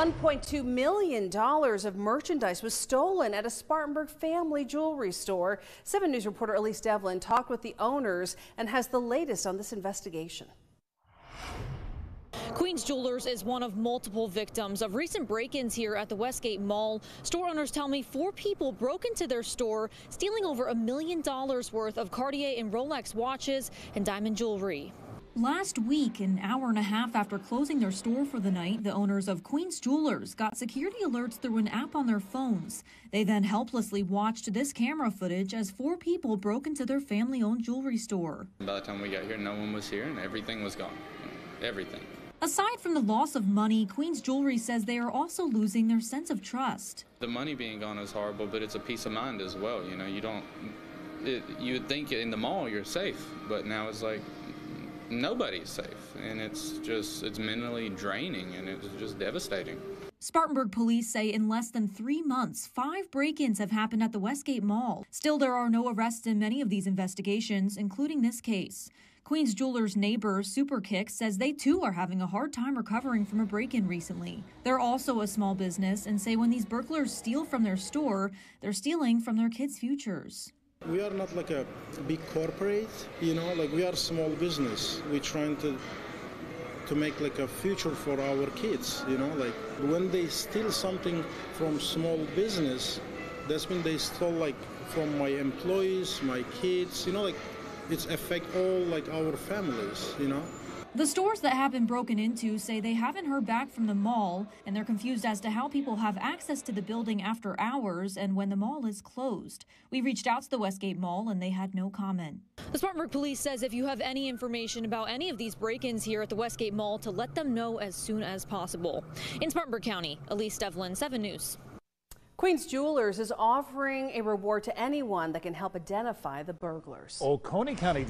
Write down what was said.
$1.2 million of merchandise was stolen at a Spartanburg family jewelry store. 7 News reporter Elise Devlin talked with the owners and has the latest on this investigation. Queens Jewelers is one of multiple victims of recent break-ins here at the Westgate Mall. Store owners tell me four people broke into their store, stealing over a million dollars worth of Cartier and Rolex watches and diamond jewelry. Last week, an hour and a half after closing their store for the night, the owners of Queens Jewelers got security alerts through an app on their phones. They then helplessly watched this camera footage as four people broke into their family owned jewelry store. By the time we got here, no one was here and everything was gone. Everything. Aside from the loss of money, Queens Jewelry says they are also losing their sense of trust. The money being gone is horrible, but it's a peace of mind as well. You know, you don't, it, you would think in the mall you're safe, but now it's like nobody's safe and it's just it's mentally draining and it's just devastating Spartanburg police say in less than three months, five break ins have happened at the Westgate Mall. Still, there are no arrests in many of these investigations, including this case. Queens Jewelers' neighbor, Super Kick, says they too are having a hard time recovering from a break in recently. They're also a small business and say when these burglars steal from their store, they're stealing from their kids' futures. We are not like a big corporate, you know, like we are small business. We're trying to to make like a future for our kids, you know, like when they steal something from small business, that's when they stole like from my employees, my kids, you know, like it's affect all like our families, you know. The stores that have been broken into say they haven't heard back from the mall, and they're confused as to how people have access to the building after hours and when the mall is closed. We reached out to the Westgate Mall, and they had no comment. The Spartanburg Police says if you have any information about any of these break-ins here at the Westgate Mall, to let them know as soon as possible. In Spartanburg County, Elise Devlin, 7 News. Queens Jewelers is offering a reward to anyone that can help identify the burglars. Oconee County